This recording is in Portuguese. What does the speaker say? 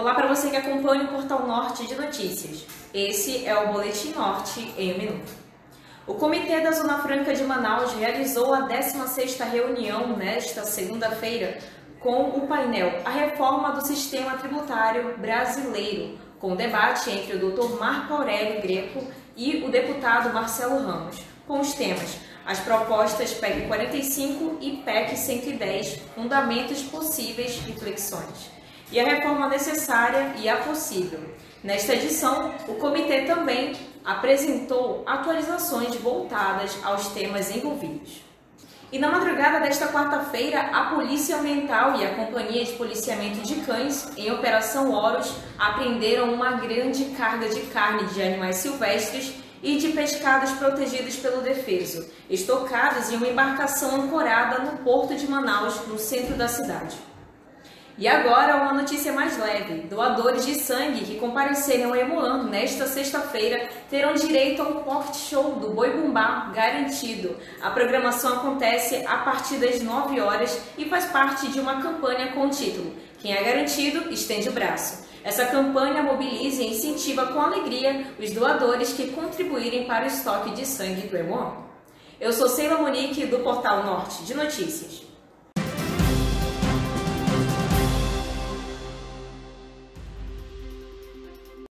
Olá para você que acompanha o Portal Norte de Notícias. Esse é o Boletim Norte em um minuto. O Comitê da Zona Franca de Manaus realizou a 16ª reunião nesta segunda-feira com o painel A Reforma do Sistema Tributário Brasileiro, com debate entre o Dr. Marco Aurélio Greco e o deputado Marcelo Ramos, com os temas as propostas PEC 45 e PEC 110, fundamentos possíveis e flexões e a reforma necessária e a possível. Nesta edição, o comitê também apresentou atualizações voltadas aos temas envolvidos. E na madrugada desta quarta-feira, a Polícia Ambiental e a Companhia de Policiamento de Cães, em Operação Horus, apreenderam uma grande carga de carne de animais silvestres e de pescados protegidos pelo defeso, estocados em uma embarcação ancorada no porto de Manaus, no centro da cidade. E agora uma notícia mais leve. Doadores de sangue que comparecerem ao Emoan nesta sexta-feira terão direito a um porte show do Boi Bumbá garantido. A programação acontece a partir das 9 horas e faz parte de uma campanha com o título Quem é garantido, estende o braço. Essa campanha mobiliza e incentiva com alegria os doadores que contribuírem para o estoque de sangue do Emoan. Eu sou Sheila Monique do Portal Norte de Notícias.